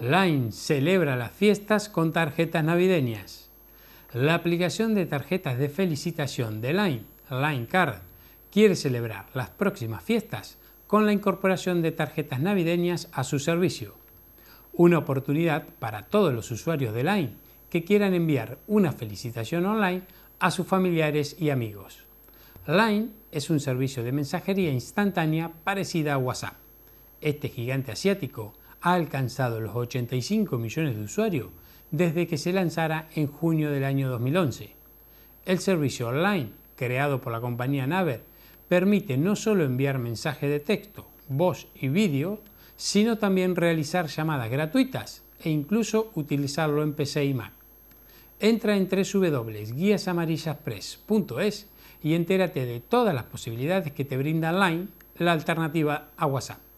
Line celebra las fiestas con tarjetas navideñas. La aplicación de tarjetas de felicitación de Line, Line Card, quiere celebrar las próximas fiestas con la incorporación de tarjetas navideñas a su servicio. Una oportunidad para todos los usuarios de Line que quieran enviar una felicitación online a sus familiares y amigos. Line es un servicio de mensajería instantánea parecida a WhatsApp. Este gigante asiático ha alcanzado los 85 millones de usuarios desde que se lanzara en junio del año 2011. El servicio online, creado por la compañía Naver, permite no solo enviar mensajes de texto, voz y vídeo, sino también realizar llamadas gratuitas e incluso utilizarlo en PC y Mac. Entra en www.guiasamarillaspress.es y entérate de todas las posibilidades que te brinda Line, la alternativa a WhatsApp.